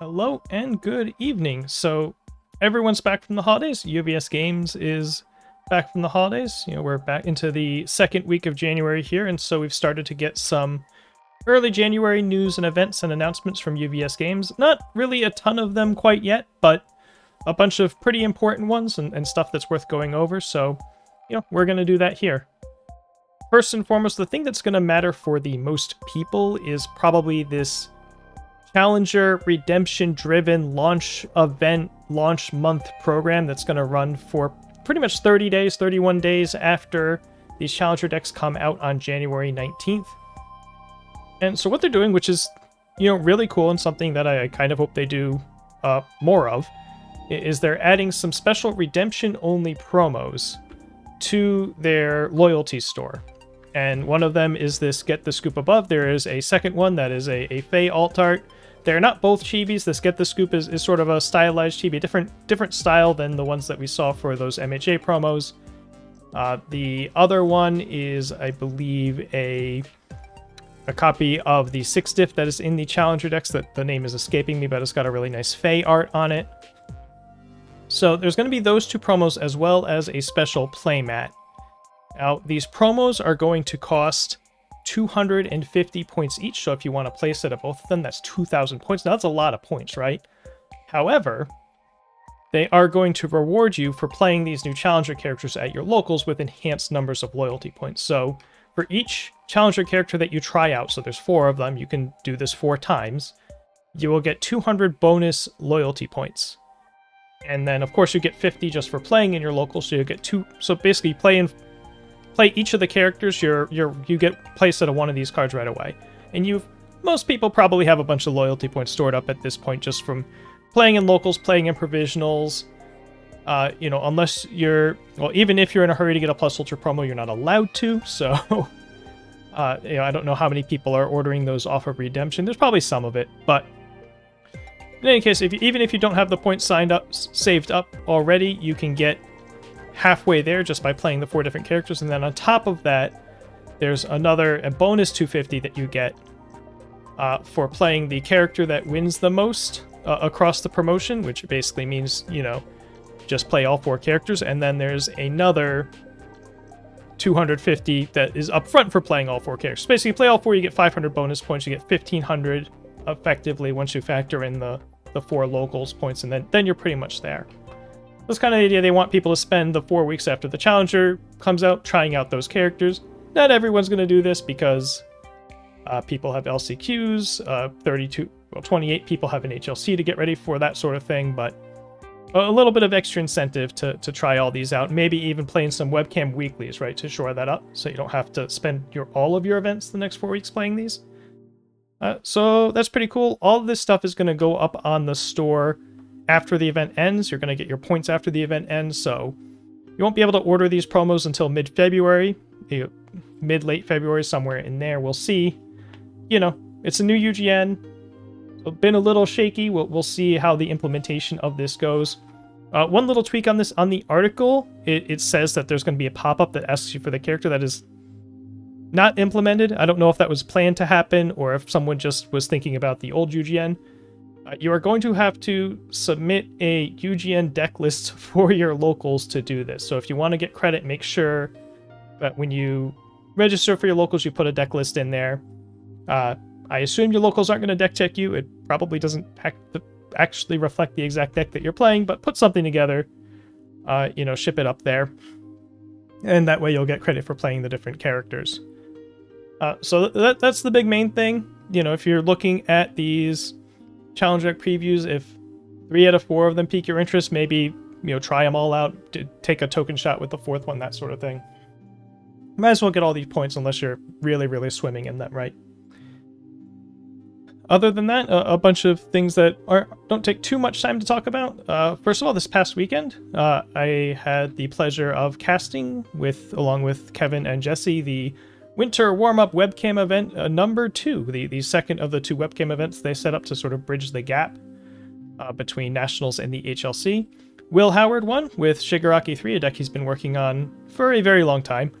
Hello and good evening. So everyone's back from the holidays. UVS Games is back from the holidays. You know, we're back into the second week of January here, and so we've started to get some early January news and events and announcements from UVS Games. Not really a ton of them quite yet, but a bunch of pretty important ones and, and stuff that's worth going over. So, you know, we're going to do that here. First and foremost, the thing that's going to matter for the most people is probably this Challenger redemption driven launch event launch month program that's going to run for pretty much 30 days, 31 days after these Challenger decks come out on January 19th. And so what they're doing, which is, you know, really cool and something that I, kind of hope they do uh, more of, is they're adding some special redemption only promos to their loyalty store. And one of them is this Get the Scoop Above. There is a second one that is a, a Faye alt art they're not both chibis. This Get the Scoop is, is sort of a stylized chibi, different different style than the ones that we saw for those MHA promos. Uh, the other one is, I believe, a a copy of the six diff that is in the Challenger decks. That the name is escaping me, but it's got a really nice Faye art on it. So there's going to be those two promos as well as a special playmat. Now, these promos are going to cost 250 points each. So if you want to playset of both of them, that's 2,000 points. Now, that's a lot of points, right? However, they are going to reward you for playing these new challenger characters at your locals with enhanced numbers of loyalty points. So for each challenger character that you try out, so there's four of them, you can do this four times, you will get 200 bonus loyalty points. And then, of course, you get 50 just for playing in your local, so you get two. So basically, play in play each of the characters, you're you're you get placed at one of these cards right away. And you've most people probably have a bunch of loyalty points stored up at this point just from playing in locals, playing in provisionals. Uh, you know, unless you're well, even if you're in a hurry to get a plus ultra promo, you're not allowed to. So, uh, you know, I don't know how many people are ordering those off of redemption. There's probably some of it, but in any case, if you, even if you don't have the points signed up, saved up already, you can get halfway there just by playing the four different characters. And then on top of that, there's another a bonus 250 that you get uh, for playing the character that wins the most uh, across the promotion, which basically means, you know, just play all four characters. And then there's another 250 that is upfront for playing all four characters. Basically, play all four, you get 500 bonus points, you get 1500 effectively once you factor in the, the four locals points, and then, then you're pretty much there. That's kind of the idea. They want people to spend the four weeks after the Challenger comes out trying out those characters. Not everyone's going to do this because uh, people have LCQs, uh, 32, well, 28 people have an HLC to get ready for that sort of thing, but a little bit of extra incentive to, to try all these out. Maybe even playing some webcam weeklies, right, to shore that up, so you don't have to spend your all of your events the next four weeks playing these. Uh, so that's pretty cool. All this stuff is going to go up on the store after the event ends. You're going to get your points after the event ends, so you won't be able to order these promos until mid-February, mid-late February, somewhere in there. We'll see. You know, it's a new UGN. Been a little shaky. We'll, we'll see how the implementation of this goes. Uh, one little tweak on this, on the article, it, it says that there's going to be a pop-up that asks you for the character that is not implemented. I don't know if that was planned to happen or if someone just was thinking about the old UGN. Uh, you are going to have to submit a UGN deck list for your locals to do this. So if you want to get credit, make sure that when you register for your locals, you put a deck list in there. Uh, I assume your locals aren't going to deck check you. It probably doesn't actually reflect the exact deck that you're playing, but put something together. Uh, you know, ship it up there. And that way you'll get credit for playing the different characters. Uh, so that, that's the big main thing. You know, if you're looking at these challenge deck previews. If three out of four of them pique your interest, maybe you know try them all out, take a token shot with the fourth one, that sort of thing. Might as well get all these points unless you're really, really swimming in them, right? Other than that, a, a bunch of things that are don't take too much time to talk about. Uh, first of all, this past weekend, uh, I had the pleasure of casting with, along with Kevin and Jesse, the Winter warm-up webcam event uh, number two, the, the second of the two webcam events they set up to sort of bridge the gap uh, between Nationals and the HLC. Will Howard won with Shigaraki 3, a deck he's been working on for a very long time.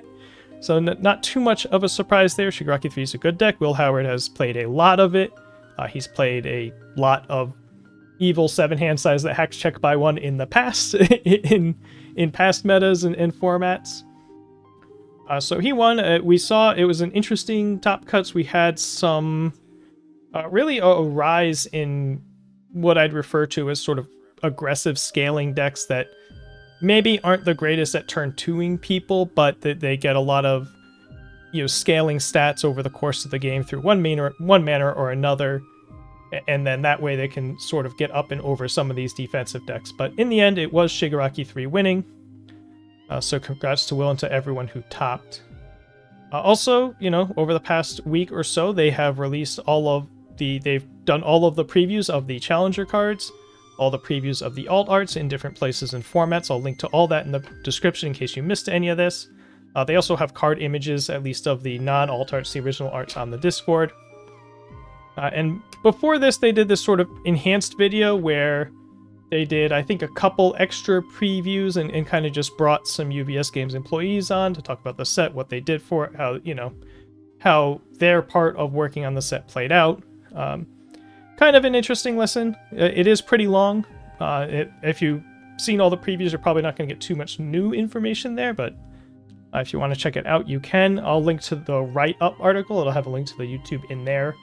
so not too much of a surprise there. Shigaraki 3 is a good deck. Will Howard has played a lot of it. Uh, he's played a lot of evil seven hand size that hacks check by one in the past, in in past metas and, and formats. Uh, so he won. Uh, we saw it was an interesting top cuts. We had some uh, really a, a rise in what I'd refer to as sort of aggressive scaling decks that maybe aren't the greatest at turn twoing people, but that they get a lot of you know scaling stats over the course of the game through one manner, one manner or another, and then that way they can sort of get up and over some of these defensive decks. But in the end, it was Shigaraki three winning. Uh, so congrats to Will and to everyone who topped. Uh, also, you know, over the past week or so, they have released all of the they've done all of the previews of the challenger cards all the previews of the alt arts in different places and formats. I'll link to all that in the description in case you missed any of this. Uh, they also have card images, at least of the non-alt arts, the original arts on the Discord. Uh, and before this, they did this sort of enhanced video where they did, I think, a couple extra previews and, and kind of just brought some UVS Games employees on to talk about the set, what they did for it, how, you know, how their part of working on the set played out. Um, kind of an interesting listen. It is pretty long. Uh, it, if you've seen all the previews, you're probably not going to get too much new information there, but uh, if you want to check it out, you can. I'll link to the write-up article. It'll have a link to the YouTube in there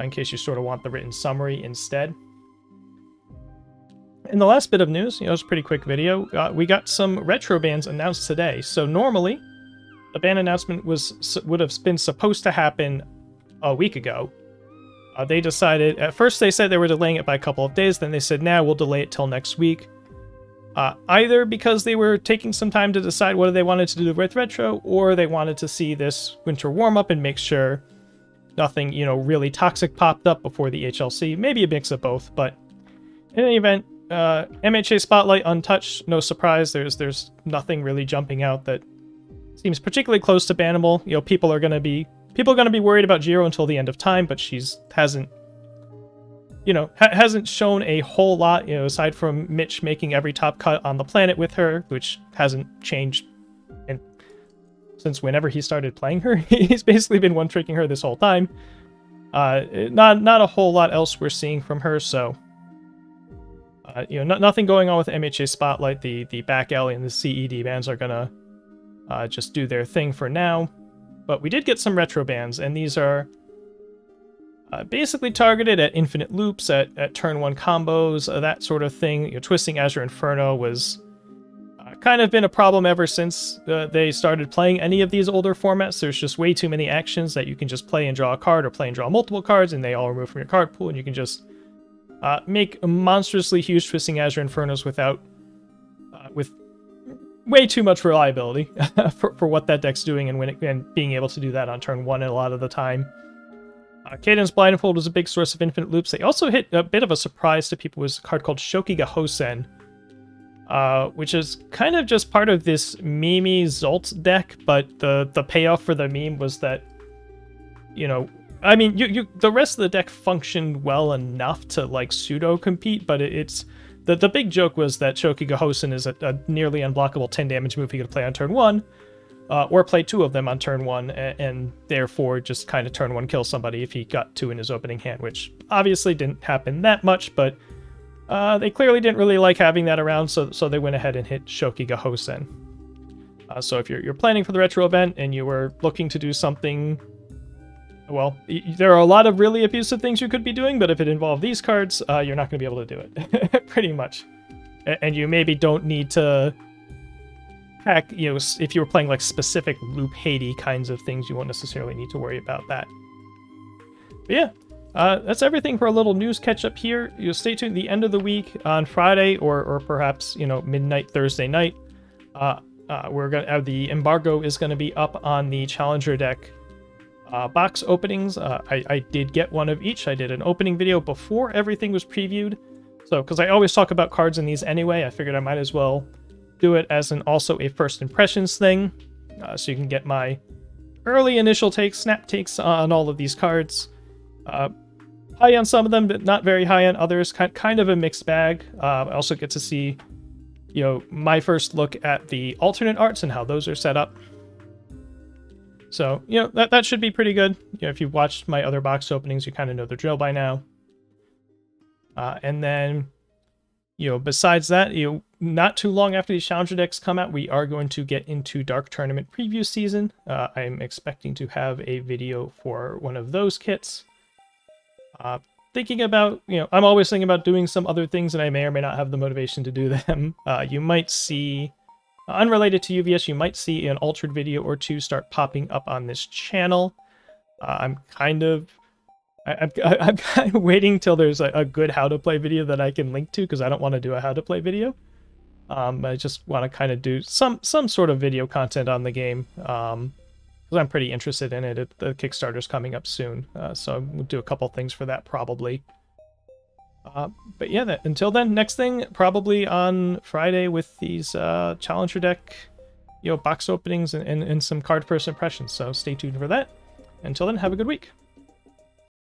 in case you sort of want the written summary instead. In the last bit of news, you know, it's a pretty quick video. Uh, we got some retro bans announced today. So normally, the ban announcement was would have been supposed to happen a week ago, uh, they decided, at first they said they were delaying it by a couple of days, then they said, now nah, we'll delay it till next week. Uh, either because they were taking some time to decide what they wanted to do with Retro, or they wanted to see this winter warm-up and make sure nothing, you know, really toxic popped up before the HLC. Maybe a mix of both, but in any event, uh, MHA Spotlight untouched, no surprise. There's there's nothing really jumping out that seems particularly close to bannable. You know, people are going to be people are to be worried about Jiro until the end of time, but she's hasn't, you know, ha hasn't shown a whole lot, you know, aside from Mitch making every top cut on the planet with her, which hasn't changed in, since whenever he started playing her. He's basically been one-tricking her this whole time. Uh, not, not a whole lot else we're seeing from her, so... Uh, you know, nothing going on with MHA Spotlight. The the back alley and the CED bands are gonna uh, just do their thing for now. But we did get some retro bands, and these are uh, basically targeted at infinite loops, at, at turn one combos, uh, that sort of thing. You know, Twisting Azure Inferno was uh, kind of been a problem ever since uh, they started playing any of these older formats. There's just way too many actions that you can just play and draw a card or play and draw multiple cards, and they all remove from your card pool, and you can just uh, make monstrously huge Twisting Azure Infernos without uh, with way too much reliability for, for what that deck's doing and when it, and being able to do that on turn one a lot of the time. Uh, Cadence Blindfold was a big source of infinite loops. They also hit a bit of a surprise to people was a card called Shokiga Hosen, uh, which is kind of just part of this Mimi Zolt deck, but the, the payoff for the meme was that, you know, I mean, you, you the rest of the deck functioned well enough to like pseudo compete, but it, it's the, the big joke was that Shokiga Hosen is a, a, nearly unblockable 10 damage move he could play on turn 1, uh, or play two of them on turn 1, and, and therefore just kind of turn 1 kill somebody if he got two in his opening hand, which obviously didn't happen that much, but uh, they clearly didn't really like having that around, so, so they went ahead and hit Shokiga Hosen. Uh, so if you're, you're planning for the retro event and you were looking to do something well, there are a lot of really abusive things you could be doing, but if it involved these cards, uh, you're not going to be able to do it, pretty much. And you maybe don't need to hack, you know, if you were playing like specific loop Haiti kinds of things, you won't necessarily need to worry about that. But yeah, uh, that's everything for a little news catch up here. You'll stay tuned the end of the week on Friday or, or perhaps, you know, midnight Thursday night. Uh, uh, we're gonna uh, the embargo is going to be up on the Challenger deck uh, box openings. Uh, I, I did get one of each. I did an opening video before everything was previewed. So, because I always talk about cards in these anyway, I figured I might as well do it as an also a first impressions thing. Uh, so you can get my early initial takes, snap takes on all of these cards. Uh, high on some of them, but not very high on others. Kind, kind of a mixed bag. Uh, I also get to see, you know, my first look at the alternate arts and how those are set up. So, you know, that, that should be pretty good. You know, if you've watched my other box openings, you kind of know the drill by now. Uh, and then, you know, besides that, you know, not too long after these challenger decks come out, we are going to get into Dark Tournament preview season. Uh, I'm expecting to have a video for one of those kits. Uh, thinking about, you know, I'm always thinking about doing some other things and I may or may not have the motivation to do them. Uh, you might see, unrelated to UVS, you might see an altered video or two start popping up on this channel. Uh, I'm kind of I, am waiting till there's a, a, good how to play video that I can link to because I don't want to do a how to play video. Um, I just want to kind of do some some sort of video content on the game because um, I'm pretty interested in it. it. The Kickstarter's coming up soon, uh, so we'll do a couple things for that probably. Uh, but yeah, that, until then, next thing probably on Friday with these uh, Challenger deck, you know, box openings and, and, and some card first impressions. So stay tuned for that. Until then, have a good week.